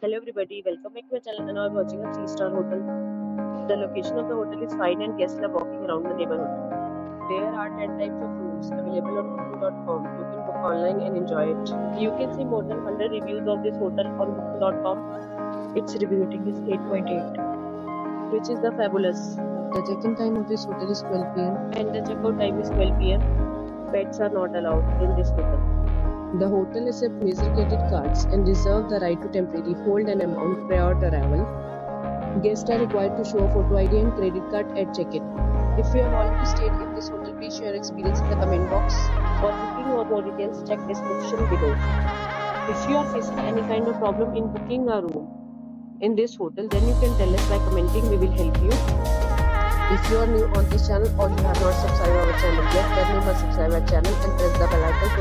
Hello everybody, welcome back to my channel and now I'm watching a 3-star hotel. The location of the hotel is fine and guests love walking around the neighborhood. There are 10 types of rooms available on booking.com. You can book online and enjoy it. You can see more than 100 reviews of this hotel on booking.com. Its review rating is 8.8, which is the fabulous. The check-in time of this hotel is 12 pm and the checkout time is 12 pm. Pets are not allowed in this hotel. The hotel accepts credit cards and reserves the right to temporarily hold an amount prior to arrival. Guests are required to show a photo ID and credit card at check-in. If you have already stayed in this hotel, please share your experience in the comment box. For booking or more details, check description below. If you are facing any kind of problem in booking a room in this hotel, then you can tell us by commenting. We will help you. If you are new on this channel or you have not subscribed our channel yet, then you must subscribe our channel and press the bell icon